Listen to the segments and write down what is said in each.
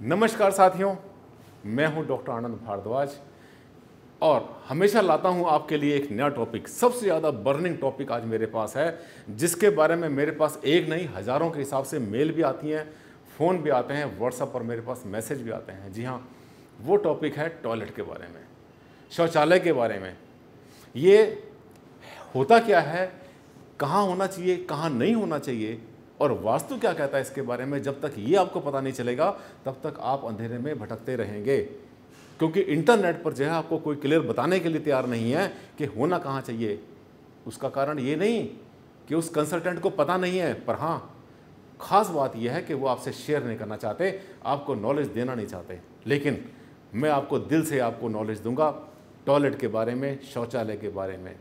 नमस्कार साथियों, मैं हूँ डॉक्टर आनंद भारद्वाज और हमेशा लाता हूँ आपके लिए एक नया टॉपिक सबसे ज़्यादा बर्निंग टॉपिक आज मेरे पास है, जिसके बारे में मेरे पास एक नहीं, हज़ारों के हिसाब से मेल भी आती हैं फ़ोन भी आते हैं व्हाट्सएप पर मेरे पास मैसेज भी आते हैं। जी हाँ वो टॉपिक है टॉयलेट के बारे में, शौचालय के बारे में। ये होता क्या है, कहाँ होना चाहिए, कहाँ नहीं होना चाहिए और वास्तु क्या कहता है इसके बारे में? जब तक ये आपको पता नहीं चलेगा, तब तक आप अंधेरे में भटकते रहेंगे। क्योंकि इंटरनेट पर जो है आपको कोई क्लियर बताने के लिए तैयार नहीं है कि होना कहाँ चाहिए। उसका कारण ये नहीं कि उस कंसल्टेंट को पता नहीं है, पर हाँ खास बात यह है कि वो आपसे शेयर नहीं करना चाहते, आपको नॉलेज देना नहीं चाहते। लेकिन मैं आपको दिल से आपको नॉलेज दूँगा टॉयलेट के बारे में, शौचालय के बारे में।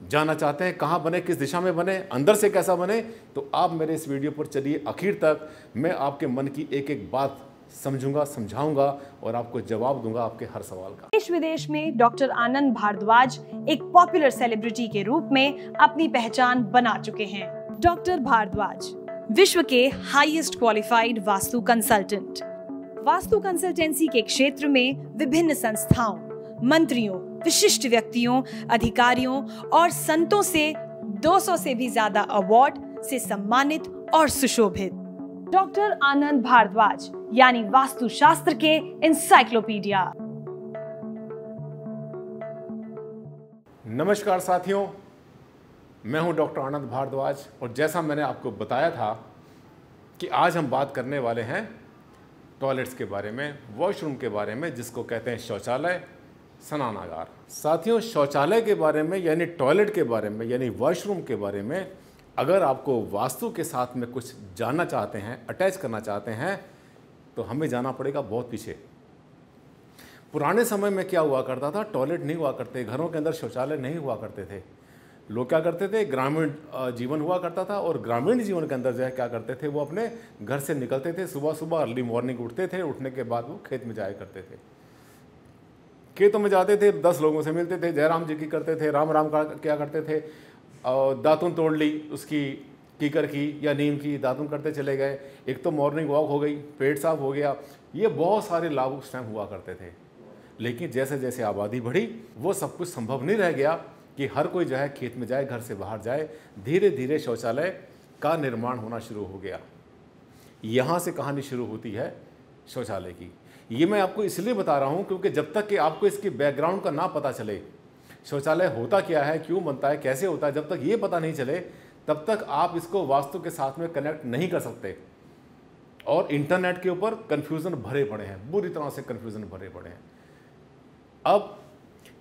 जानना चाहते हैं, कहाँ बने, किस दिशा में बने, अंदर से कैसा बने तो आप मेरे इस वीडियो पर चलिए आखिर तक। मैं आपके मन की एक एक बात समझूँगा, समझाऊँगा और आपको जवाब दूँगा आपके हर सवाल का। देश विदेश में डॉक्टर आनंद भारद्वाज एक पॉपुलर सेलिब्रिटी के रूप में अपनी पहचान बना चुके हैं। डॉक्टर भारद्वाज, विश्व के highest qualified vastu consultant. Vastu consultancy के क्षेत्र में विभिन्न संस्थाओं, मंत्रियों विशिष्ट व्यक्तियों, अधिकारियों और संतों से 200 से भी ज़्यादा अवार्ड से सम्मानित और सुशोभित। डॉक्टर आनंद भारद्वाज, यानी वास्तुशास्त्र के इंसाइक्लोपीडिया नमस्कार साथियों, मैं हूँ डॉक्टर आनंद भारद्वाज और जैसा मैंने आपको बताया था कि आज हम बात करने वाले हैं टॉयलेट्स के बारे में वॉशरूम के बारे में, जिसको कहते हैं शौचालय। स्नानागार। साथियों, शौचालय के बारे में, यानी टॉयलेट के बारे में, यानी वॉशरूम के बारे में अगर आपको वास्तु के साथ में कुछ जानना चाहते हैं, अटैच करना चाहते हैं तो हमें जाना पड़ेगा बहुत पीछे। पुराने समय में क्या हुआ करता था? टॉयलेट नहीं हुआ करते, घरों के अंदर शौचालय नहीं हुआ करते थे। लोग क्या करते थे? ग्रामीण जीवन हुआ करता था और ग्रामीण जीवन के अंदर जो है क्या करते थे? वो अपने घर से निकलते थे सुबह सुबह अर्ली मॉर्निंग उठते थे, उठने के बाद वो खेत में जाया करते थे। खेतों में जाते थे, दस लोगों से मिलते थे, जयराम जी की करते थे, राम राम का क्या करते थे, और दातुन तोड़ ली, उसकी कीकर की या नीम की दातुन करते चले गए। एक तो मॉर्निंग वॉक हो गई पेट साफ़ हो गया, ये बहुत सारे लाभ उस टाइम हुआ करते थे। लेकिन जैसे जैसे आबादी बढ़ी, वो सब कुछ संभव नहीं रह गया कि हर कोई जो है खेत में जाए, घर से बाहर जाए धीरे धीरे शौचालय का निर्माण होना शुरू हो गया। यहाँ से कहानी शुरू होती है शौचालय की। ये मैं आपको इसलिए बता रहा हूँ क्योंकि जब तक कि आपको इसकी बैकग्राउंड का ना पता चले, शौचालय होता क्या है, क्यों बनता है, कैसे होता है, जब तक ये पता नहीं चले, तब तक आप इसको वास्तु के साथ में कनेक्ट नहीं कर सकते। और इंटरनेट के ऊपर कन्फ्यूज़न भरे पड़े हैं, बुरी तरह से कन्फ्यूज़न भरे पड़े हैं। अब,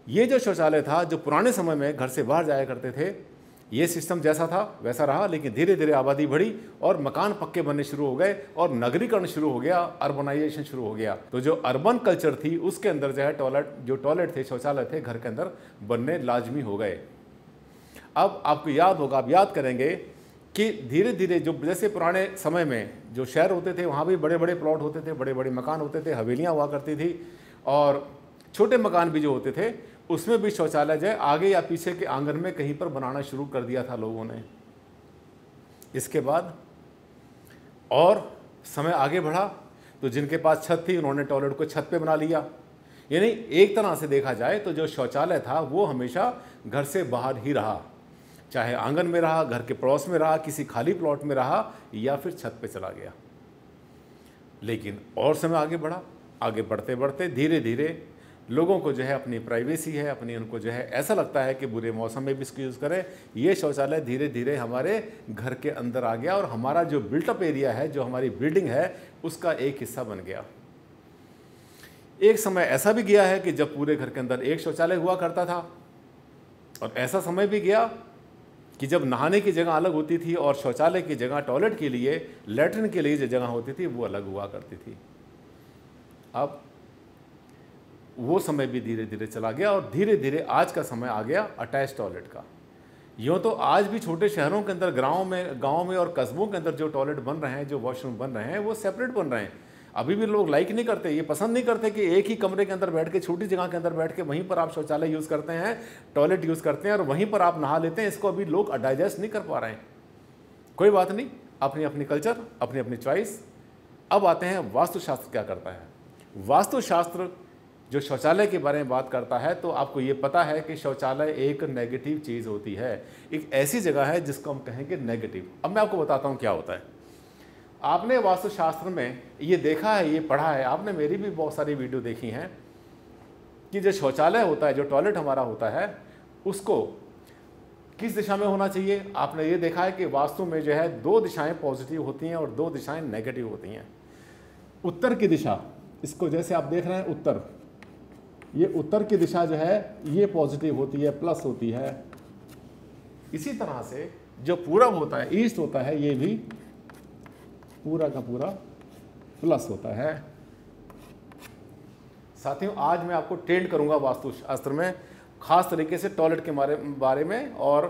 ये जो शौचालय था, जो पुराने समय में घर से बाहर जाया करते थे ये सिस्टम जैसा था, वैसा रहा, लेकिन धीरे धीरे आबादी बढ़ी और मकान पक्के बनने शुरू हो गए और नगरीकरण शुरू हो गया, अर्बनाइजेशन शुरू हो गया। तो जो अर्बन कल्चर थी, उसके अंदर जो है टॉयलेट, जो टॉयलेट थे, शौचालय थे, घर के अंदर बनने लाजमी हो गए। अब आपको याद होगा, आप याद करेंगे कि धीरे धीरे जो, जैसे पुराने समय में जो शहर होते थे, वहाँ भी बड़े बड़े प्लॉट होते थे बड़े बड़े मकान होते थे, हवेलियाँ हुआ करती थी और छोटे मकान भी जो होते थे उसमें भी शौचालय जो है आगे या पीछे के आँगन में कहीं पर बनाना शुरू कर दिया था लोगों ने। इसके बाद और समय आगे बढ़ा तो जिनके पास छत थी, उन्होंने टॉयलेट को छत पे बना लिया। यानी एक तरह से देखा जाए तो जो शौचालय था, वो हमेशा घर से बाहर ही रहा। चाहे आँगन में रहा, घर के पड़ोस में रहा, किसी खाली प्लॉट में रहा, या फिर छत पे चला गया। लेकिन और समय आगे बढ़ा, आगे बढ़ते बढ़ते धीरे धीरे लोगों को जो है अपनी प्राइवेसी है, अपनी उनको जो है, ऐसा लगता है कि बुरे मौसम में भी इसको यूज़ करें। ये शौचालय धीरे धीरे हमारे घर के अंदर आ गया और हमारा जो बिल्टअप एरिया है, जो हमारी बिल्डिंग है, उसका एक हिस्सा बन गया। एक समय ऐसा भी गया है कि जब पूरे घर के अंदर एक शौचालय हुआ करता था और ऐसा समय भी गया कि जब नहाने की जगह अलग होती थी और शौचालय की जगह टॉयलेट के लिए लेटरिन के लिए जो जगह होती थी, वो अलग हुआ करती थी। अब वो समय भी धीरे धीरे चला गया और धीरे धीरे आज का समय आ गया अटैच टॉयलेट का। यूँ तो आज भी छोटे शहरों के अंदर गाँव में गाँव में और कस्बों के अंदर जो टॉयलेट बन रहे हैं, जो वॉशरूम बन रहे हैं, वो सेपरेट बन रहे हैं। अभी भी लोग लाइक नहीं करते, ये पसंद नहीं करते कि एक ही कमरे के अंदर बैठ के, छोटी जगह के अंदर बैठ के वहीं पर आप शौचालय यूज़ करते हैं टॉयलेट यूज़ करते हैं और वहीं पर आप नहा लेते हैं, इसको अभी लोग डाइजेस्ट नहीं कर पा रहे हैं। कोई बात नहीं अपनी अपनी कल्चर अपनी अपनी चॉइस अब आते हैं, वास्तुशास्त्र क्या करता है? वास्तुशास्त्र जो शौचालय के बारे में बात करता है तो आपको ये पता है कि शौचालय एक नेगेटिव चीज़ होती है। एक ऐसी जगह है जिसको हम कहेंगे नेगेटिव अब मैं आपको बताता हूँ क्या होता है। आपने वास्तुशास्त्र में ये देखा है, ये पढ़ा है, आपने मेरी भी बहुत सारी वीडियो देखी हैं कि जो शौचालय होता है, जो टॉयलेट हमारा होता है, उसको किस दिशा में होना चाहिए? आपने ये देखा है कि वास्तु में जो है दो दिशाएँ पॉजिटिव होती हैं और दो दिशाएँ नेगेटिव होती हैं। उत्तर की दिशा, इसको जैसे आप देख रहे हैं, उत्तर। ये उत्तर की दिशा जो है, ये पॉजिटिव होती है प्लस होती है। इसी तरह से जो पूरब होता है ईस्ट होता है, ये भी पूरा का पूरा प्लस होता है। साथियों, आज मैं आपको ट्रेंड करूँगा वास्तुशास्त्र में, खास तरीके से टॉयलेट के बारे बारे में और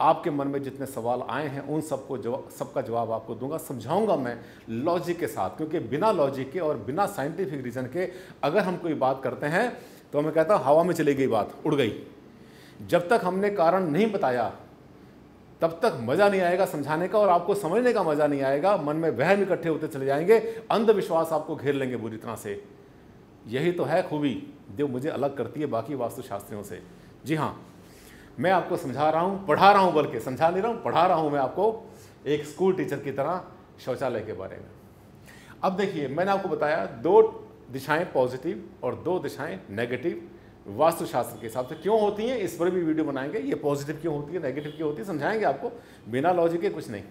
आपके मन में जितने सवाल आए हैं, उन सबको जवाब सबका जवाब आपको दूँगा। समझाऊँगा मैं लॉजिक के साथ, क्योंकि बिना लॉजिक के और बिना साइंटिफिक रीज़न के अगर हम कोई बात करते हैं तो मैं कहता हूँ, हवा में चली गई बात, उड़ गई। जब तक हमने कारण नहीं बताया, तब तक मज़ा नहीं आएगा समझाने का और आपको समझने का मज़ा नहीं आएगा। मन में वहम इकट्ठे होते चले जाएँगे, अंधविश्वास आपको घेर लेंगे बुरी तरह से। यही तो है खूबी। जो मुझे अलग करती है बाकी वास्तुशास्त्रियों से। जी हाँ। मैं आपको समझा रहा हूँ, पढ़ा रहा हूँ, बल्कि समझा नहीं रहा हूँ, पढ़ा रहा हूँ मैं आपको एक स्कूल टीचर की तरह शौचालय के बारे में। अब देखिए, मैंने आपको बताया दो दिशाएँ पॉजिटिव और दो दिशाएँ नेगेटिव वास्तुशास्त्र के हिसाब से क्यों होती हैं, इस पर भी वीडियो बनाएँगे। ये पॉजिटिव क्यों होती है नेगेटिव क्यों होती है, समझाएँगे आपको, बिना लॉजिक के कुछ नहीं।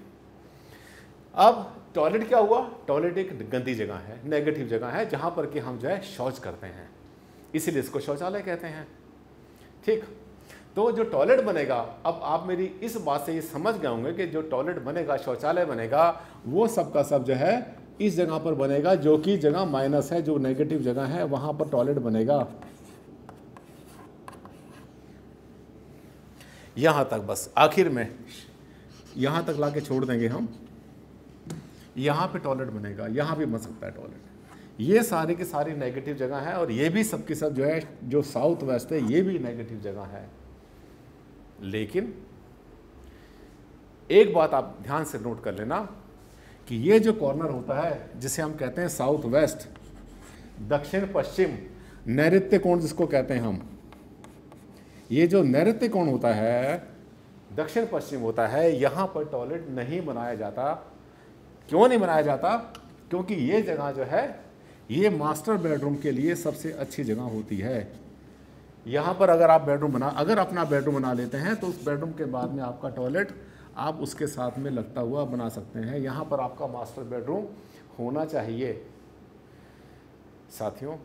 अब टॉयलेट क्या हुआ? टॉयलेट एक गंदी जगह है नेगेटिव जगह है, जहाँ पर कि हम जो है शौच करते हैं। इसीलिए इसको शौचालय कहते हैं। ठीक? तो जो टॉयलेट बनेगा, अब आप मेरी इस बात से ये समझ गए होंगे कि जो टॉयलेट बनेगा, शौचालय बनेगा, वो सब का सब जो है, इस जगह पर बनेगा जो कि जगह माइनस है, जो नेगेटिव जगह है, वहाँ पर टॉयलेट बनेगा। यहाँ तक बस, आखिर में, यहाँ तक ला के छोड़ देंगे हम। यहाँ पे टॉयलेट बनेगा, यहाँ भी बन सकता है टॉयलेट ये सारी की सारी नेगेटिव जगह है और ये भी सबकी सब जो है, जो साउथ वेस्ट है, ये भी नेगेटिव जगह है। लेकिन एक बात आप ध्यान से नोट कर लेना कि ये जो कॉर्नर होता है, जिसे हम कहते हैं साउथ वेस्ट, दक्षिण पश्चिम नैत्य कोण जिसको कहते हैं हम, ये जो नैत्य कोण होता है, दक्षिण पश्चिम होता है, यहाँ पर टॉयलेट नहीं बनाया जाता। क्यों नहीं बनाया जाता? क्योंकि ये जगह जो है, ये मास्टर बेडरूम के लिए सबसे अच्छी जगह होती है। यहाँ पर अगर आप बेडरूम बना, अगर अपना बेडरूम बना लेते हैं तो उस बेडरूम के बाद में आपका टॉयलेट आप उसके साथ में लगता हुआ बना सकते हैं। यहाँ पर आपका मास्टर बेडरूम होना चाहिए। साथियों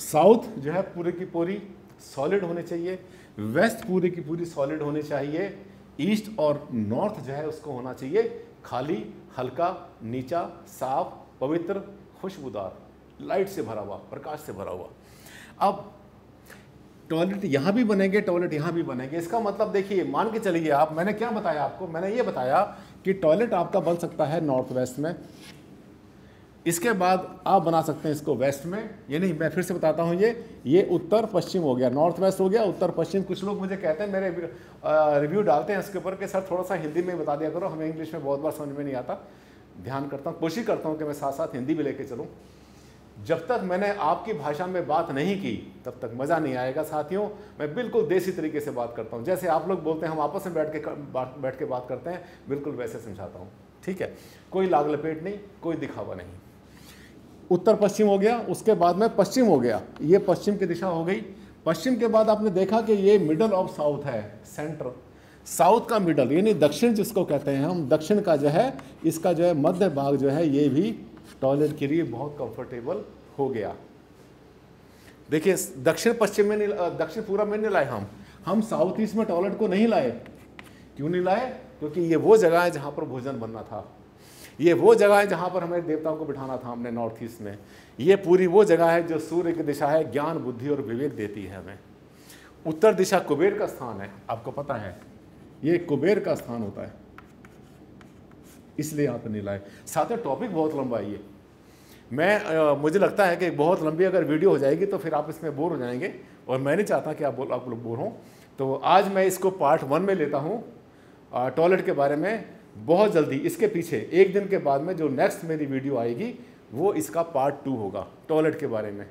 साउथ जो है पूरे की पूरी सॉलिड होने चाहिए। वेस्ट पूरे की पूरी सॉलिड होनी चाहिए। ईस्ट और नॉर्थ जो है उसको होना चाहिए। खाली, हल्का, नीचा, साफ़, पवित्र, खुशबूदार लाइट से भरा हुआ, प्रकाश से भरा हुआ। अब टॉयलेट यहाँ भी बनेंगे टॉयलेट यहाँ भी बनेंगे। इसका मतलब देखिए, मान के चलिए आप, मैंने क्या बताया आपको? मैंने ये बताया कि टॉयलेट आपका बन सकता है नॉर्थ वेस्ट में। इसके बाद आप बना सकते हैं इसको वेस्ट में। ये नहीं, मैं फिर से बताता हूँ ये ये उत्तर पश्चिम हो गया नॉर्थ वेस्ट हो गया, उत्तर पश्चिम। कुछ लोग मुझे कहते हैं, मेरे रिव्यू डालते हैं इसके ऊपर कि, सर थोड़ा सा हिंदी में बता दिया करो, हमें इंग्लिश में बहुत बार समझ में नहीं आता। ध्यान करता हूँ, कोशिश करता हूँ कि मैं साथ साथ हिंदी भी लेके चलूँ। जब तक मैंने आपकी भाषा में बात नहीं की, तब तक मज़ा नहीं आएगा, साथियों। मैं बिल्कुल देसी तरीके से बात करता हूँ। जैसे आप लोग बोलते हैं, हम आपस में बैठ के बैठ के बात करते हैं, बिल्कुल वैसे समझाता हूँ। ठीक है? कोई लाग लपेट नहीं, कोई दिखावा नहीं। उत्तर पश्चिम हो गया, उसके बाद में पश्चिम हो गया। ये पश्चिम की दिशा हो गई। पश्चिम के बाद आपने देखा कि ये मिडल ऑफ़ साउथ है सेंटर साउथ का मिडल यानी दक्षिण जिसको कहते हैं हम, दक्षिण का जो है, इसका जो है मध्य भाग जो है, ये भी टॉयलेट के लिए बहुत कंफर्टेबल हो गया। देखिए, दक्षिण पश्चिम में दक्षिण पूर्व में नहीं लाए हम। हम साउथ ईस्ट में टॉयलेट को नहीं लाए। क्यों नहीं लाए? क्योंकि ये वो जगह है जहाँ पर भोजन बनना था। ये वो जगह है जहाँ पर हमें देवताओं को बिठाना था हमने नॉर्थ ईस्ट में। ये पूरी वो जगह है जो सूर्य की दिशा है, ज्ञान, बुद्धि और विवेक देती है हमें। उत्तर दिशा कुबेर का स्थान है। आपको पता है, ये कुबेर का स्थान होता है। इसलिए यहाँ पर नहीं लाए। साथ में टॉपिक बहुत लंबा है ये। मैं आ, मुझे लगता है कि बहुत लंबी अगर वीडियो हो जाएगी तो फिर आप इसमें बोर हो जाएँगे। और मैं नहीं चाहता कि आप बोल आप लोग बोर हों। तो आज मैं इसको पार्ट वन में लेता हूँ टॉयलेट के बारे में बहुत जल्दी। इसके पीछे एक दिन के बाद में जो नेक्स्ट मेरी वीडियो आएगी वो इसका पार्ट टू होगा टॉयलेट के बारे में।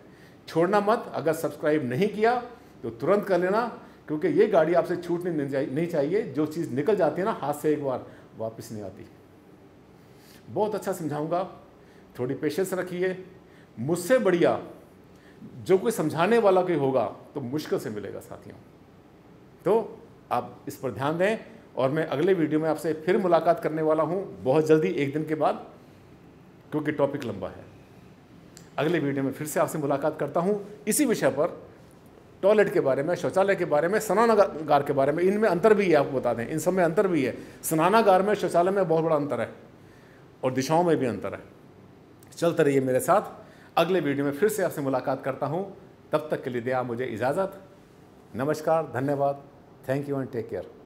छोड़ना मत अगर सब्सक्राइब नहीं किया तो तुरंत कर लेना क्योंकि ये गाड़ी आपसे छूटनी नहीं चाहिए। जो चीज़ निकल जाती है ना हाथ से एक बार वापस नहीं आती। बहुत अच्छा समझाऊँगा। थोड़ी पेशेंस रखिए। मुझसे बढ़िया जो कोई समझाने वाला कोई होगा तो मुश्किल से मिलेगा, साथियों। तो आप इस पर ध्यान दें और मैं अगले वीडियो में आपसे फिर मुलाकात करने वाला हूँ, बहुत जल्दी एक दिन के बाद, क्योंकि टॉपिक लंबा है। अगले वीडियो में फिर से आपसे मुलाकात करता हूँ। इसी विषय पर टॉयलेट के बारे में, शौचालय के बारे में, स्नानागार के बारे में, इनमें अंतर भी है, आपको बता दें। इन सब में अंतर भी है। स्नानागार में, शौचालय में बहुत बड़ा अंतर है। और दिशाओं में भी अंतर है। चलते रहिए मेरे साथ। अगले वीडियो में फिर से आपसे मुलाकात करता हूँ। तब तक के लिए दिया मुझे इजाज़त। नमस्कार, धन्यवाद। Thank you and take care